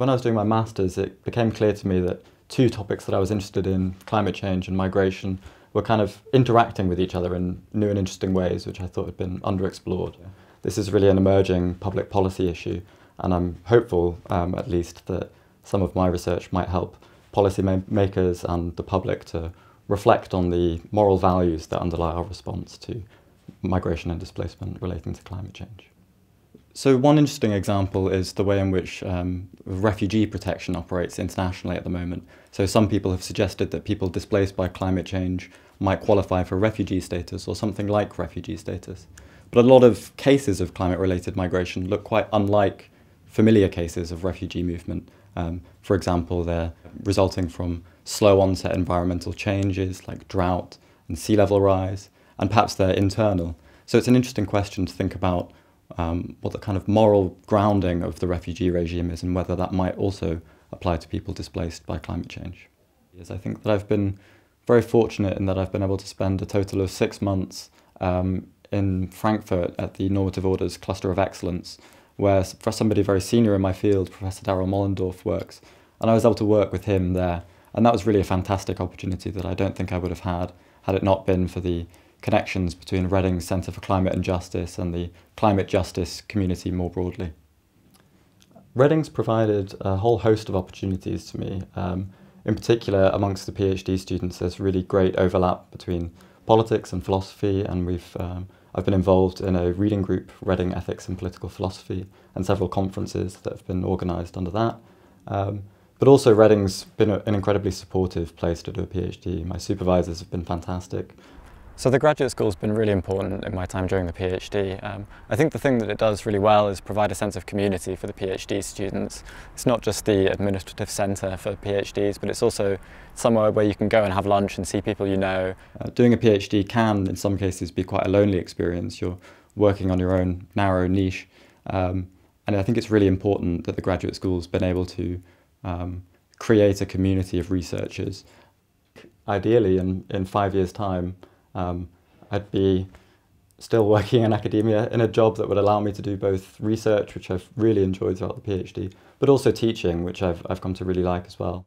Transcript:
When I was doing my masters, it became clear to me that two topics that I was interested in, climate change and migration, were kind of interacting with each other in new and interesting ways, which I thought had been underexplored. This is really an emerging public policy issue, and I'm hopeful, um, at least, that some of my research might help policymakers and the public to reflect on the moral values that underlie our response to migration and displacement relating to climate change. So one interesting example is the way in which um, refugee protection operates internationally at the moment. So some people have suggested that people displaced by climate change might qualify for refugee status or something like refugee status. But a lot of cases of climate-related migration look quite unlike familiar cases of refugee movement. Um, for example, they're resulting from slow onset environmental changes like drought and sea level rise, and perhaps they're internal. So it's an interesting question to think about um, what the kind of moral grounding of the refugee regime is and whether that might also apply to people displaced by climate change. Yes, I think that I've been very fortunate in that I've been able to spend a total of six months um, in Frankfurt at the Normative Orders Cluster of Excellence, where for somebody very senior in my field, Professor Darrel Moellendorf works, and I was able to work with him there. And that was really a fantastic opportunity that I don't think I would have had had it not been for the connections between Reading's Centre for Climate and Justice and the climate justice community more broadly. Reading's provided a whole host of opportunities to me. Um, in particular, amongst the PhD students, there's really great overlap between politics and philosophy, and we've um, I've been involved in a reading group, Reading Ethics and Political Philosophy, and several conferences that have been organised under that. Um, but also Reading's been a, an incredibly supportive place to do a PhD. My supervisors have been fantastic. So the graduate school has been really important in my time during the PhD. Um, I think the thing that it does really well is provide a sense of community for the PhD students. It's not just the administrative centre for PhDs, but it's also somewhere where you can go and have lunch and see people you know. Uh, doing a PhD can, in some cases, be quite a lonely experience. You're working on your own narrow niche. Um, and I think it's really important that the graduate school's been able to um, create a community of researchers. Ideally, in, in five years' time, um, I'd be still working in academia in a job that would allow me to do both research, which I've really enjoyed throughout the PhD, but also teaching, which I've, I've come to really like as well.